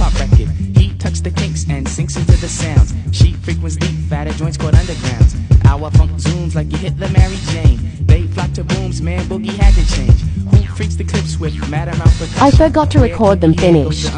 hop record. He tucks the kinks and sinks into the sounds. She frequents deep, fatter joints called undergrounds. Our funk zooms like you hit the Mary Jane. They flock to booms, man, boogie had to change. Who freaks the clips with mad amount percussion? I forgot to record them finished.